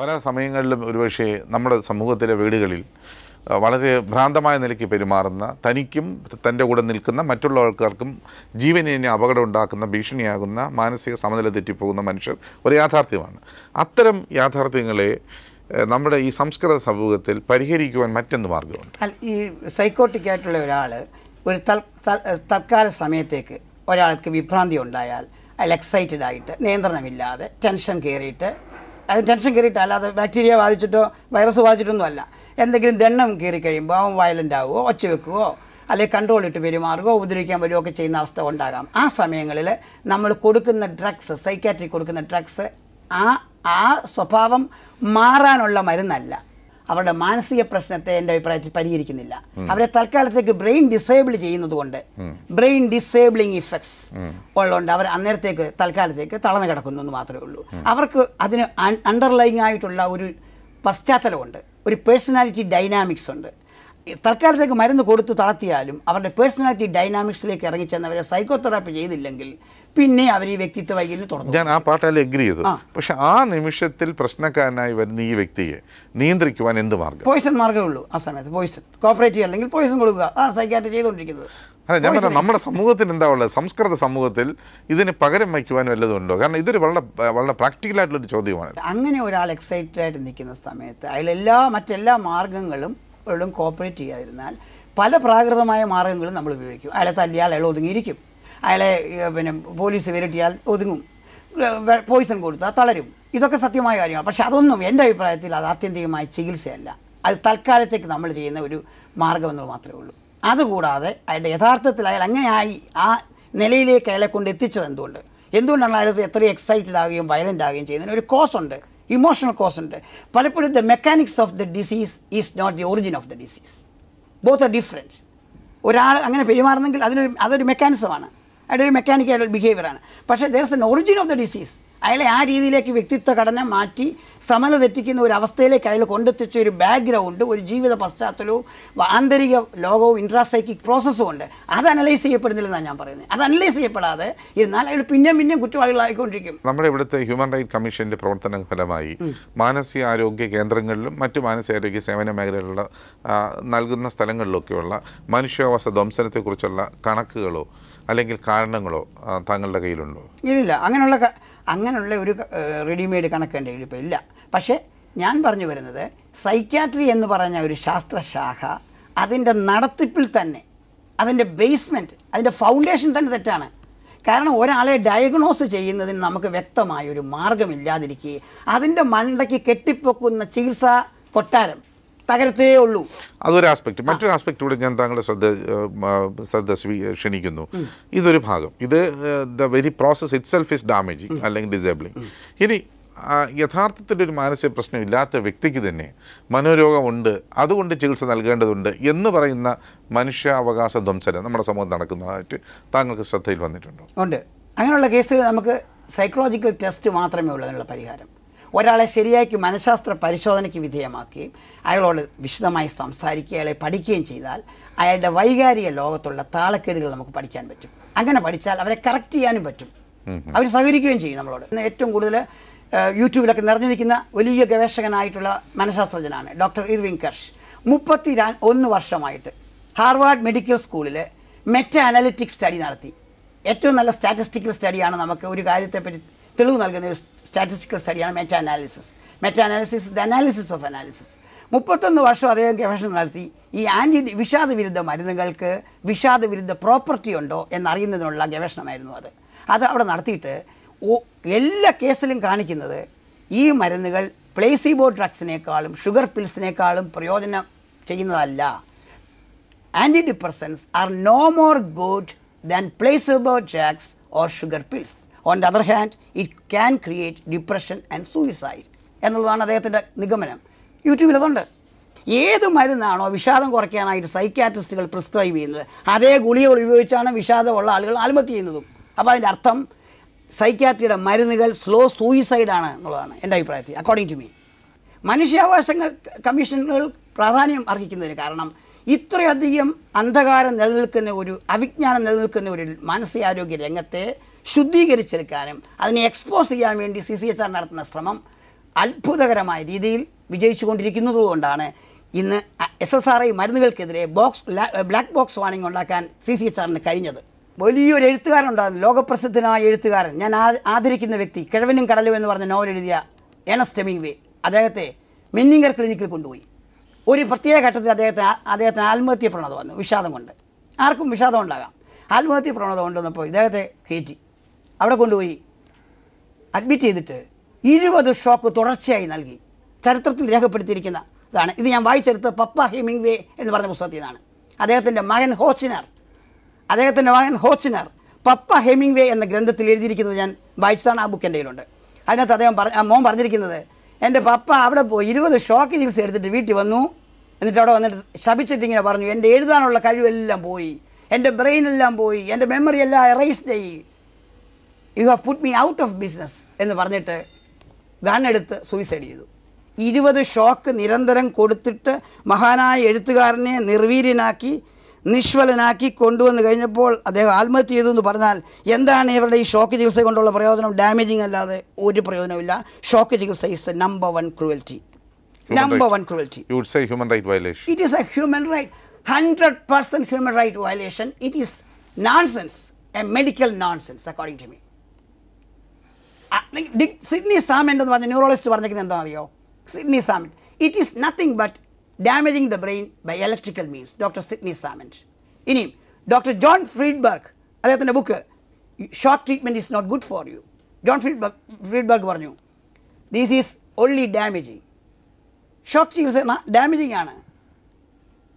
പല സമയങ്ങളിലും ഒരുപക്ഷെ നമ്മുടെ സമൂഹത്തിലെ വീടുകളിൽ വളരെ ഭ്രാന്തമായ നിലയ്ക്ക് പെരുമാറുന്ന തനിക്കും തന്റെ കൂടെ നിൽക്കുന്ന മറ്റുള്ള ആൾക്കാർക്കും ജീവനെ അപകടം ഉണ്ടാക്കുന്ന ഭീഷണിയാകുന്ന മാനസിക സമനില തെറ്റിപ്പോകുന്ന മനുഷ്യർ ഒരു യാഥാർത്ഥ്യമാണ്. അത്തരം യാഥാർത്ഥ്യങ്ങളെ നമ്മുടെ ഈ സംസ്കൃത സമൂഹത്തിൽ പരിഹരിക്കുവാൻ മറ്റൊന്ന് മാർഗമുണ്ട് ഈ സൈക്കോട്ടിക് ആയിട്ടുള്ള ഒരാൾ ഒരു തൽ തൽ- തൽക്കാല സമയത്തേക്ക് ഒരാൾക്ക് വിഭ്രാന്തി ഉണ്ടായാൽ അയാൾ എക്സൈറ്റഡ് ആയിട്ട് നിയന്ത്രണമില്ലാതെ ടെൻഷൻ കയറിയിട്ട് അത് ടെൻഷൻ കയറിയിട്ട് അല്ലാതെ ബാക്ടീരിയ ബാധിച്ചിട്ടോ വൈറസ് ബാധിച്ചിട്ടൊന്നും അല്ല. എന്തെങ്കിലും ദണ്ണം കയറി കഴിയുമ്പോൾ അവൻ വയലന്റ് ആവുമോ ഒച്ച വെക്കുകയോ അല്ലെങ്കിൽ കൺട്രോൾ ഇട്ട് പെരുമാറുകയോ ഉപദ്രവിക്കാൻ വരുമോ ഒക്കെ ചെയ്യുന്ന അവസ്ഥ ഉണ്ടാകാം. ആ സമയങ്ങളിൽ നമ്മൾ കൊടുക്കുന്ന ഡ്രഗ്സ് സൈക്കാട്രി കൊടുക്കുന്ന ഡ്രഗ്സ് ആ ആ സ്വഭാവം മാറാനുള്ള മരുന്നല്ല. അവരുടെ മാനസിക പ്രശ്നത്തെ എന്റെ അഭിപ്രായത്തിൽ പരിഹരിക്കുന്നില്ല. അവരെ തൽക്കാലത്തേക്ക് ബ്രെയിൻ ഡിസേബിൾ ചെയ്യുന്നത് കൊണ്ട് ബ്രെയിൻ ഡിസേബിളിങ് ഇഫക്ട്സ് ഉള്ളതുകൊണ്ട് അവർ അന്നേരത്തേക്ക് തൽക്കാലത്തേക്ക് തളർന്നു കിടക്കുന്നു എന്ന് മാത്രമേ ഉള്ളൂ. അവർക്ക് അതിന് അണ്ടർലൈങ് ആയിട്ടുള്ള ഒരു പശ്ചാത്തലമുണ്ട്. ഒരു പേഴ്സണാലിറ്റി ഡൈനാമിക്സ് ഉണ്ട്. തൽക്കാലത്തേക്ക് മരുന്ന് കൊടുത്തു തളർത്തിയാലും അവരുടെ പേഴ്സണാലിറ്റി ഡൈനാമിക്സിലേക്ക് ഇറങ്ങിച്ചെന്ന് അവരെ സൈക്കോതെറാപ്പി ചെയ്തില്ലെങ്കിൽ പിന്നെ അവർ ഈ വ്യക്തിത്വ വൈകല്യം തുടങ്ങും ഞാൻ ആ പാട്ടാൽ എഗ്രി ചെയ്തു പക്ഷെ ആ നിമിഷത്തിൽ പ്രശ്നക്കാരനായി വരുന്ന ഈ വ്യക്തിയെ നിയന്ത്രിക്കുവാൻ എന്ത് മാർഗം പോയിസൺ മാർഗമേ ഉള്ളൂ ആ സമയത്ത്. പോയിസൺ കോപ്പറേറ്റീവ് അല്ലെങ്കിൽ പോയിസൺ കൊടുക്കുക. ആ സൈക്കാട്രി ചെയ്തുകൊണ്ടിരിക്കുന്നത്. അല്ല ഞാൻ പറഞ്ഞ നമ്മുടെ സമൂഹത്തിന് എന്താ ഉള്ളത്? സംസ്കൃത സമൂഹത്തിൽ ഇതിന് പകരം വയ്ക്കുവാൻ വല്ലതും ഉണ്ടോ? കാരണം ഇതൊരു വളരെ വളരെ പ്രാക്ടിക്കൽ ആയിട്ടുള്ളൊരു ചോദ്യമാണ്. അങ്ങനെ ഒരാൾ എക്സൈറ്റഡ് ആയിട്ട് നിൽക്കുന്ന സമയത്ത് അയാൾ എല്ലാ മറ്റെല്ലാ മാർഗങ്ങളും ും കോപ്പറേറ്റ് ചെയ്യാതിരുന്നാൽ പല പ്രാകൃതമായ മാർഗങ്ങളും നമ്മൾ ഉപയോഗിക്കും. അയാളെ തല്ലിയാൽ അയാൾ ഒതുങ്ങിയിരിക്കും. അയാളെ പിന്നെ പോലീസ് വിരട്ടിയാൽ ഒതുങ്ങും. പോയിസൺ കൊടുത്താൽ തളരും. ഇതൊക്കെ സത്യമായ കാര്യമാണ്. പക്ഷേ അതൊന്നും എന്റെ അഭിപ്രായത്തിൽ അത് ആത്യന്തികമായ ചികിത്സയല്ല. അത് തൽക്കാലത്തേക്ക് നമ്മൾ ചെയ്യുന്ന ഒരു മാർഗമെന്ന് മാത്രമേ ഉള്ളൂ. അതുകൂടാതെ അയാളുടെ യഥാർത്ഥത്തിൽ അയാൾ അങ്ങനെയായി ആ നിലയിലേക്ക് അയാളെ കൊണ്ട് എത്തിച്ചത് എന്തുകൊണ്ട്? എന്തുകൊണ്ടാണ് അയാൾ എത്രയും എക്സൈറ്റഡ് ആവുകയും വയലന്റ് ആവുകയും ചെയ്യുന്നതിന് ഒരു കോസ് ഉണ്ട്. ഇമോഷണൽ കോസ് ഉണ്ട്. പലപ്പോഴും the mechanics of the disease is not the origin of the disease both are different ഒരാൾ അങ്ങനെ പെരുമാറുന്നെങ്കിൽ അതിനൊരു അതൊരു മെക്കാനിസമാണ് ഒരു മെക്കാനിക്കൽ ബിഹേവിയറാണ് പക്ഷേ there is an origin of the disease അയാളെ ആ രീതിയിലേക്ക് വ്യക്തിത്വ ഘടന മാറ്റി സമല തെറ്റിക്കുന്ന ഒരു അവസ്ഥയിലേക്ക് അയാൾ കൊണ്ടെത്തിച്ച ഒരു ബാക്ക്ഗ്രൗണ്ട് ഒരു ജീവിത പശ്ചാത്തലവും ആന്തരിക ലോകവും ഇൻട്രാസൈക്കിക് പ്രോസസ്സും ഉണ്ട്. അത് അനലൈസ് ചെയ്യപ്പെടുന്നില്ലെന്നാണ് ഞാൻ പറയുന്നത്. അത് അനലൈസ് ചെയ്യപ്പെടാതെ ഇരുന്നാൽ അയാൾ പിന്നെയും പിന്നെയും കുറ്റവാളികളായിക്കൊണ്ടിരിക്കും. നമ്മുടെ ഇവിടുത്തെ ഹ്യൂമൻ റൈറ്റ് കമ്മീഷന്റെ പ്രവർത്തന ഫലമായി മാനസികാരോഗ്യ കേന്ദ്രങ്ങളിലും മറ്റു മാനസികാരോഗ്യ സേവന മേഖലകളിലുള്ള നൽകുന്ന സ്ഥലങ്ങളിലൊക്കെയുള്ള മനുഷ്യാവാസ ധ്വംസനത്തെക്കുറിച്ചുള്ള കണക്കുകളോ അല്ലെങ്കിൽ കാരണങ്ങളോ താങ്കളുടെ കയ്യിലുണ്ടോ? ഇല്ലില്ല. അങ്ങനെയുള്ള അങ്ങനെയുള്ള ഒരു റെഡിമെയ്ഡ് കണക്ക് എന്റെ കയ്യിൽ ഇപ്പോൾ ഇല്ല. പക്ഷേ ഞാൻ പറഞ്ഞു വരുന്നത് സൈക്യാട്രി എന്ന് പറഞ്ഞ ഒരു ശാസ്ത്രശാഖ അതിന്റെ നടത്തിപ്പിൽ തന്നെ അതിന്റെ ബേസ്മെന്റ് അതിന്റെ ഫൗണ്ടേഷൻ തന്നെ തെറ്റാണ്. കാരണം ഒരാളെ ഡയഗ്നോസ് ചെയ്യുന്നതിന് നമുക്ക് വ്യക്തമായ ഒരു മാർഗമില്ലാതിരിക്കുകയും അതിന്റെ മണ്ടയ്ക്ക് കെട്ടിപ്പൊക്കുന്ന ചികിത്സാ കൊട്ടാരം തകരത്തേ ഉള്ളൂ. അതൊരു ആസ്പെക്ട് മറ്റൊരു ആസ്പെക്ട് കൂടെ ഞാൻ താങ്കളുടെ ശ്രദ്ധ ശ്രദ്ധ ക്ഷണിക്കുന്നു. ഇതൊരു ഭാഗം. ഇത് the very process itself is damaging അല്ലെങ്കിൽ ഡിസേബിളിങ് ഇനി യഥാർത്ഥത്തിൽ ഒരു മാനസിക പ്രശ്നം ഇല്ലാത്ത വ്യക്തിക്ക് തന്നെ മനോരോഗമുണ്ട് അതുകൊണ്ട് ചികിത്സ നൽകേണ്ടതുണ്ട് എന്ന് പറയുന്ന മനുഷ്യാവകാശ ധ്വംസനം നമ്മുടെ സമൂഹം നടക്കുന്നതായിട്ട് താങ്കൾക്ക് ശ്രദ്ധയിൽ വന്നിട്ടുണ്ടോ? ഉണ്ട്. അങ്ങനെയുള്ള കേസുകൾ നമുക്ക് സൈക്കോളജിക്കൽ ടെസ്റ്റ് മാത്രമേ ഉള്ളൂ അതിനുള്ള പരിഹാരം. ഒരാളെ ശരിയാക്കി മനഃശാസ്ത്ര പരിശോധനയ്ക്ക് വിധേയമാക്കുകയും അയാളോട് വിശദമായി സംസാരിക്കുകയും അയാളെ പഠിക്കുകയും ചെയ്താൽ അയാളുടെ വൈകാരിക ലോകത്തുള്ള താളക്കേടുകൾ നമുക്ക് പഠിക്കാൻ പറ്റും. അങ്ങനെ പഠിച്ചാൽ അവരെ കറക്റ്റ് ചെയ്യാനും പറ്റും. അവർ സഹകരിക്കുകയും ചെയ്യും നമ്മളോട്. ഇന്ന് ഏറ്റവും കൂടുതൽ യൂട്യൂബിലൊക്കെ നിറഞ്ഞു നിൽക്കുന്ന വലിയ ഗവേഷകനായിട്ടുള്ള മനഃശാസ്ത്രജ്ഞനാണ് ഡോക്ടർ ഇർവിങ് കർഷ്. മുപ്പത്തി ഒന്ന് വർഷമായിട്ട് ഹാർവാർഡ് മെഡിക്കൽ സ്കൂളിൽ മെറ്റ അനലിറ്റിക് സ്റ്റഡി നടത്തി. ഏറ്റവും നല്ല സ്റ്റാറ്റിസ്റ്റിക്കൽ സ്റ്റഡിയാണ് നമുക്ക് ഒരു കാര്യത്തെപ്പറ്റി തെളിവ് നൽകുന്ന ഒരു statistical സ്റ്റഡിയാണ് meta analysis meta analysis the analysis of analysis മുപ്പത്തൊന്ന് വർഷം അദ്ദേഹം ഗവേഷണം നടത്തി. ഈ ആന്റി വിഷാദ വിരുദ്ധ മരുന്നുകൾക്ക് വിഷാദ വിരുദ്ധ പ്രോപ്പർട്ടി ഉണ്ടോ എന്നറിയുന്നതിനുള്ള ഗവേഷണമായിരുന്നു അത്. അത് അവിടെ നടത്തിയിട്ട് എല്ലാ കേസിലും കാണിക്കുന്നത് ഈ മരുന്നുകൾ പ്ലേസിബോ ഡ്രഗ്സിനേക്കാളും ഷുഗർ പിൽസിനേക്കാളും പ്രയോജനം ചെയ്യുന്നതല്ല. Antidepressants are no more good than placebo drugs or sugar pills. On the other hand it can create depression and suicide എന്നുള്ളതാണ് അദ്ദേഹത്തിന്റെ നിഗമനം. യൂട്യൂബിൽ അതുണ്ട്. ഏത് മരുന്നാണോ വിഷാദം കുറയ്ക്കാനായിട്ട് സൈക്യാട്രിസ്റ്റുകൾ പ്രിസ്ക്രൈബ് ചെയ്യുന്നത്? അതേ ഗുളികകൾ ഉപയോഗിച്ചാണ് വിഷാദമുള്ള ആളുകൾ ആത്മഹത്യ ചെയ്യുന്നതും. അപ്പോൾ അതിന്റെ അർത്ഥം സൈക്യാട്രിയുടെ മരുന്നുകൾ സ്ലോ സൂയിസൈഡാണ് എന്നുള്ളതാണ് എന്റെ അഭിപ്രായത്തിൽ അക്കോർഡിംഗ് ടു മീ മനുഷ്യാവകാശങ്ങൾ കമ്മീഷനുകൾ പ്രാധാന്യം അർഹിക്കുന്നതിന് കാരണം ഇത്രയധികം അന്ധകാരം നിലനിൽക്കുന്ന ഒരു അവിജ്ഞാനം നിലനിൽക്കുന്ന ഒരു മാനസികാരോഗ്യ രംഗത്തെ ശുദ്ധീകരിച്ചെടുക്കാനും അതിനെ എക്സ്പോസ് ചെയ്യാൻ വേണ്ടി സി സി എച്ച് ആർ നടത്തുന്ന ശ്രമം അത്ഭുതകരമായ രീതിയിൽ വിജയിച്ചു കൊണ്ടിരിക്കുന്നതുകൊണ്ടാണ് ഇന്ന് എസ് എസ് ആർ ഐ മരുന്നുകൾക്കെതിരെ ബോക്സ് ബ്ലാക്ക് ബോക്സ് വാണിംഗ് ഉണ്ടാക്കാൻ സി സി എച്ച് ആറിന് കഴിഞ്ഞത്. വലിയൊരു എഴുത്തുകാരനുണ്ടായിരുന്നു ലോകപ്രസിദ്ധനായ എഴുത്തുകാരൻ. ഞാൻ ആദരിക്കുന്ന വ്യക്തി കിഴവനും കടലും എന്ന് പറഞ്ഞ നോവൽ എഴുതിയ എണസ് വേ അദ്ദേഹത്തെ മിന്നിങ്ങർ ക്ലിനിക്കിൽ കൊണ്ടുപോയി. ഒരു പ്രത്യേക ഘട്ടത്തിൽ അദ്ദേഹത്തെ അദ്ദേഹത്തിന് ആത്മഹത്യ പ്രവണത വന്നു വിഷാദം കൊണ്ട്. ആർക്കും വിഷാദം ഉണ്ടാകാം. ആത്മഹത്യ പ്രവണത കൊണ്ടുവന്നപ്പോൾ ഇദ്ദേഹത്തെ കയറ്റി. അവിടെ കൊണ്ടുപോയി അഡ്മിറ്റ് ചെയ്തിട്ട് ഇരുപത് ഷോക്ക് തുടർച്ചയായി നൽകി. ചരിത്രത്തിൽ രേഖപ്പെടുത്തിയിരിക്കുന്ന ഇതാണ്. ഇത് ഞാൻ വായിച്ചെടുത്ത് പപ്പ ഹെമിംഗ് വേ എന്ന് പറഞ്ഞ പുസ്തകത്തിൽ നിന്നാണ്. അദ്ദേഹത്തിന്റെ മകൻ ഹോച്ചിനർ. അദ്ദേഹത്തിന്റെ മകൻ ഹോച്ചിനർ പപ്പ ഹെമിംഗ് വേ എന്ന ഗ്രന്ഥത്തിൽ എഴുതിയിരിക്കുന്നത് ഞാൻ വായിച്ചതാണ് ആ ബുക്ക് എന്റെ കയ്യിലുണ്ട്. അതിനകത്ത് അദ്ദേഹം പറഞ്ഞ മോൻ പറഞ്ഞിരിക്കുന്നത് എന്റെ പപ്പ അവിടെ പോയി ഇരുപത് ഷോക്ക് ചികിത്സ എടുത്തിട്ട് വീട്ടിൽ വന്നു. എന്നിട്ട് അവിടെ വന്നിട്ട് ശപിച്ചിട്ട് ഇങ്ങനെ പറഞ്ഞു എന്റെ എഴുതാനുള്ള കഴിവെല്ലാം പോയി. എന്റെ ബ്രെയിനെല്ലാം പോയി. എന്റെ മെമ്മറി എല്ലാം എറൈസ്ഡ് ആയി. You have put me out of business എന്ന് പറഞ്ഞിട്ട് ഗണ്ണെടുത്ത് സൂയിസൈഡ് ചെയ്തു. ഇരുപത് ഷോക്ക് നിരന്തരം കൊടുത്തിട്ട് മഹാനായ എഴുത്തുകാരനെ നിർവീര്യനാക്കി നിഷ്ഫലനാക്കി കൊണ്ടുവന്ന് കഴിഞ്ഞപ്പോൾ അദ്ദേഹം ആത്മഹത്യ ചെയ്തു എന്ന് പറഞ്ഞാൽ എന്താണ് ഇവരുടെ ഈ ഷോക്ക് ചികിത്സ കൊണ്ടുള്ള പ്രയോജനം? ഡാമേജിങ് അല്ലാതെ ഒരു പ്രയോജനമില്ല ഷോക്ക് ചികിത്സ is number one cruelty number one cruelty it is a human right violation it is a human right. 100% human right violation. It is nonsense. A Sidney Sament എന്ന് പറഞ്ഞ ന്യൂറോളജിസ്റ്റ് പറഞ്ഞിരിക്കുന്നത് എന്താ അറിയോ Sidney Sament it is nothing but damaging the brain by electrical means doctor Sidney Sament ഇനിയും doctor John Friedberg അദ്ദേഹത്തിന്റെ book short treatment is not good for you John Friedberg Friedberg പറഞ്ഞു these is only damaging shock ചികിത്സ damaging ആണ്.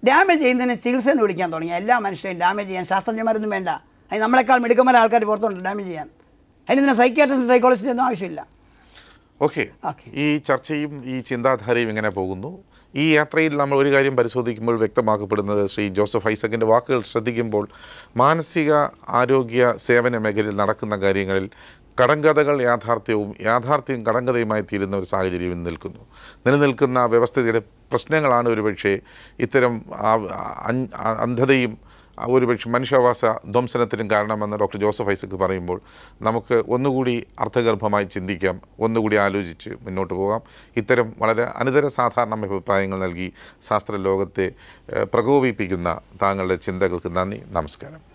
Damage ചെയ്യുന്നതിന് ചികിത്സ എന്ന് വിളിക്കാൻ തുടങ്ങി. എല്ലാ മനുഷ്യരെയും ഡാമേജ് ചെയ്യാൻ ശാസ്ത്രജ്ഞന്മാരൊന്നും വേണ്ട. അതിന് നമ്മളെക്കാൾ മിടുക്കന്മാരെ ആൾക്കാർ പുറത്തുണ്ട് ഡാമേജ് ചെയ്യാൻ. അതിന് സൈക്യാട്രിസ്റ്റ് സൈക്കോളജിസ്റ്റ് ഒന്നും ആവശ്യമില്ല. ഓക്കെ. ഈ ചർച്ചയും ഈ ചിന്താധാരയും ഇങ്ങനെ പോകുന്നു. ഈ യാത്രയിൽ നമ്മൾ ഒരു കാര്യം പരിശോധിക്കുമ്പോൾ വ്യക്തമാക്കപ്പെടുന്നത് ശ്രീ ജോസഫ് ഐസക്കിന്റെ വാക്കുകൾ ശ്രദ്ധിക്കുമ്പോൾ മാനസിക ആരോഗ്യ സേവന മേഖലയിൽ നടക്കുന്ന കാര്യങ്ങളിൽ കടങ്കഥകൾ യാഥാർത്ഥ്യവും യാഥാർത്ഥ്യം കടങ്കഥയുമായി തീരുന്ന ഒരു സാഹചര്യം ഇന്ന് നിൽക്കുന്നു. നിലനിൽക്കുന്ന വ്യവസ്ഥിതിയുടെ പ്രശ്നങ്ങളാണ് ഒരുപക്ഷേ ഇത്തരം അന്ധതയും ആ ഒരുപക്ഷെ മനുഷ്യാവാസ ധ്വംസനത്തിനും കാരണമെന്ന് ഡോക്ടർ ജോസഫ് ഐസക്ക് പറയുമ്പോൾ നമുക്ക് ഒന്നുകൂടി അർത്ഥഗർഭമായി ചിന്തിക്കാം ഒന്നുകൂടി ആലോചിച്ച് മുന്നോട്ട് പോകാം. ഇത്തരം വളരെ അനിതര സാധാരണ അഭിപ്രായങ്ങൾ നൽകി ശാസ്ത്രലോകത്തെ പ്രകോപിപ്പിക്കുന്ന താങ്കളുടെ ചിന്തകൾക്ക് നന്ദി. നമസ്കാരം.